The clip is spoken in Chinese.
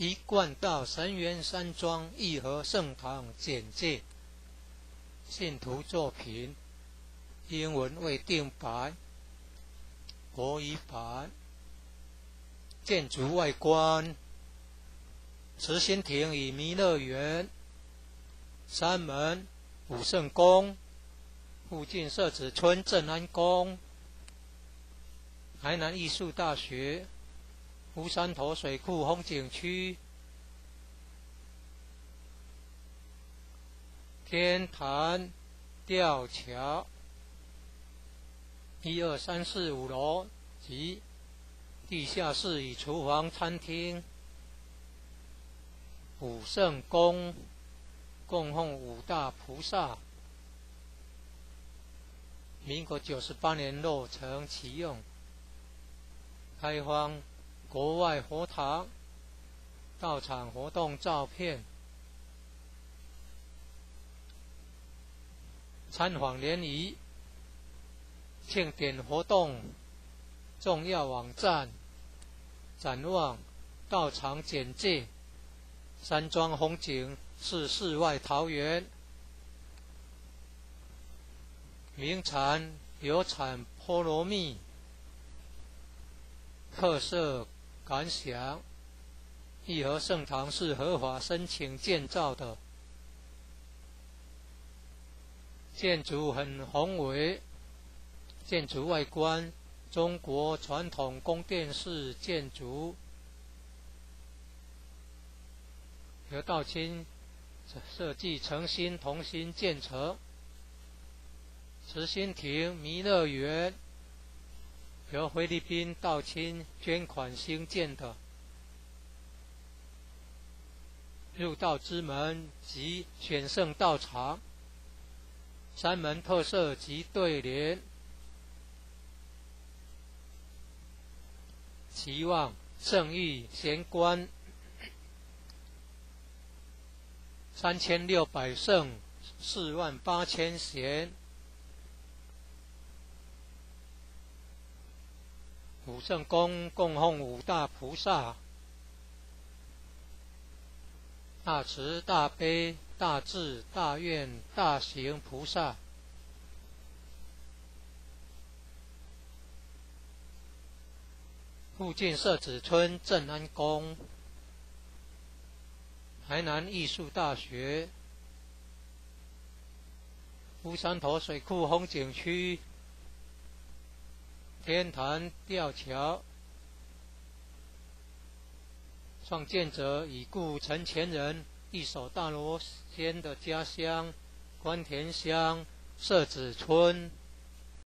一贯道神元山庄义和圣堂简介。信徒作品，英文未定白，国语版。建筑外观：慈心亭与弥勒园。山门武圣宫，附近设置村镇安宫。台南艺术大学。乌山头水库风景区，天坛吊桥，一二三四五楼及地下室与厨房、餐厅，武圣宫供奉五大菩萨，民国九十八年落成启用，开荒。国外佛堂到场活动照片，参访联谊庆典活动重要网站展望到场简介，山庄风景是世外桃源，名产有产菠萝蜜，特色。感想：义和圣堂是合法申请建造的，建筑很宏伟，建筑外观中国传统宫殿式建筑，由道清设计诚心同心建成，慈心亭弥勒园。由菲律宾道亲捐款兴建的入道之门及选圣道场，三门特色及对联，期望圣誉贤官三千六百圣，四万八千贤。武圣宫供奉五大菩萨：大慈大悲大智大愿大行菩萨。附近设子村镇安宫。台南艺术大学。乌山头水库风景区。天坛吊桥，创建者已故陈前人一手大罗仙的家乡关田乡社子村。